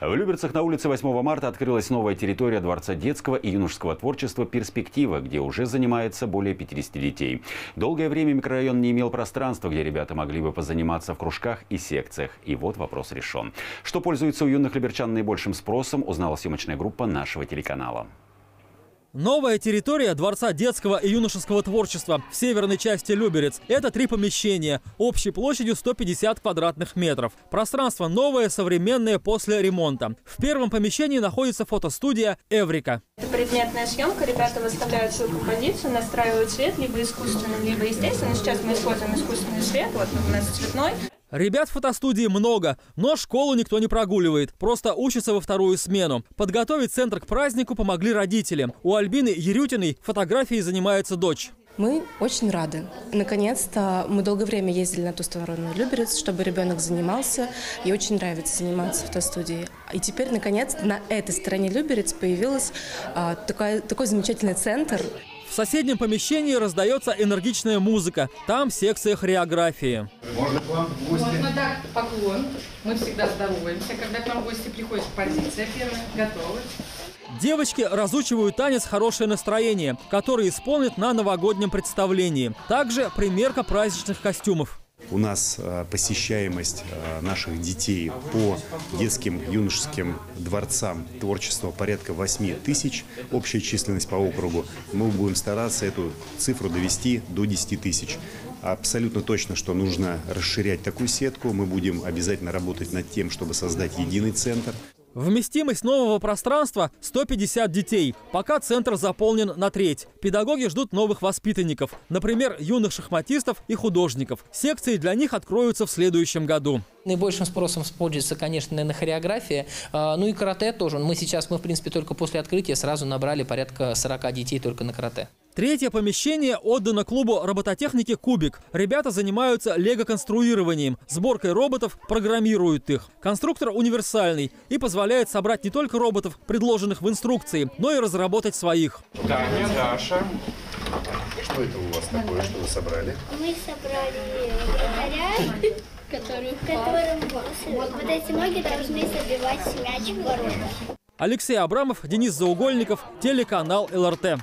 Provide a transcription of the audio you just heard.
В Люберцах на улице 8 марта открылась новая территория Дворца детского и юношеского творчества «Перспектива», где уже занимается более 50 детей. Долгое время микрорайон не имел пространства, где ребята могли бы позаниматься в кружках и секциях. И вот вопрос решен. Что пользуется у юных люберчан наибольшим спросом, узнала съемочная группа нашего телеканала. Новая территория Дворца детского и юношеского творчества в северной части Люберец. Это три помещения, общей площадью 150 квадратных метров. Пространство новое, современное после ремонта. В первом помещении находится фотостудия «Эврика». Это предметная съемка. Ребята выставляют свою композицию, настраивают свет, либо искусственный, либо естественный. Сейчас мы используем искусственный свет, вот у нас цветной. Ребят в фотостудии много, но школу никто не прогуливает, просто учатся во вторую смену. Подготовить центр к празднику помогли родители. У Альбины Ерютиной фотографией занимается дочь. Мы очень рады. Наконец-то мы долгое время ездили на ту сторону Люберец, чтобы ребенок занимался. И очень нравится заниматься в фотостудии. И теперь, наконец-то, на этой стороне Люберец появился а, такой, такой замечательный центр. В соседнем помещении раздается энергичная музыка. Там секция хореографии. Можно к вам в гости? Можно, да, поклон. Мы всегда здороваемся, когда к нам гости приходят. Позиция первая, готовы. Девочки разучивают танец «Хорошее настроение», который исполнят на новогоднем представлении. Также примерка праздничных костюмов. У нас э, посещаемость э, наших детей по детским юношеским дворцам творчества порядка 8 тысяч, общая численность по округу. Мы будем стараться эту цифру довести до 10 тысяч. Абсолютно точно, что нужно расширять такую сетку. Мы будем обязательно работать над тем, чтобы создать единый центр. Вместимость нового пространства 150 детей. Пока центр заполнен на треть. Педагоги ждут новых воспитанников, например, юных шахматистов и художников. Секции для них откроются в следующем году. Наибольшим спросом пользуется, конечно, на хореографии. А, ну и карате тоже. Мы сейчас, мы, в принципе, только после открытия сразу набрали порядка 40 детей только на карате. Третье помещение отдано клубу робототехники «Кубик». Ребята занимаются лего-конструированием, сборкой роботов, программируют их. Конструктор универсальный и позволяет собрать не только роботов, предложенных в инструкции, но и разработать своих. Таня, Даша. Что это у вас такое, что вы собрали? Мы собрали вратаря, который которым вот эти ноги должны забивать мяч в ворота. Алексей Абрамов, Денис Заугольников, телеканал ЛРТ.